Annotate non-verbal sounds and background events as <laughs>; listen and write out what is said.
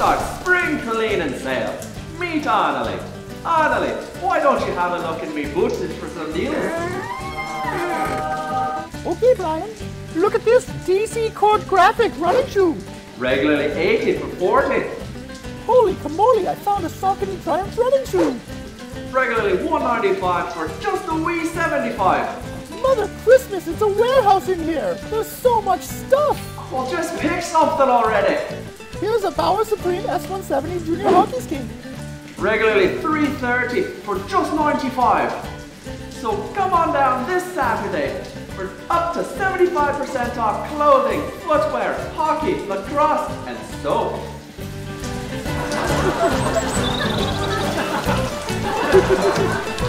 start spring cleaning sale. Meet Annalise. Annalise, why don't you have a look in me booted for some deals? Okay, Brian. Look at this DC Court Graffik running shoe. Regularly 80 for 40. Holy camole, I found a Saucony Triumph running shoe. Regularly 195 for just a wee 75. Mother Christmas, it's a warehouse in here. There's so much stuff. Well, just pick something already. Here's a Bauer Supreme S170 Junior Hockey Skate. Regularly 330 for just 95. So come on down this Saturday for up to 75% off clothing, footwear, hockey, lacrosse, and soap. <laughs>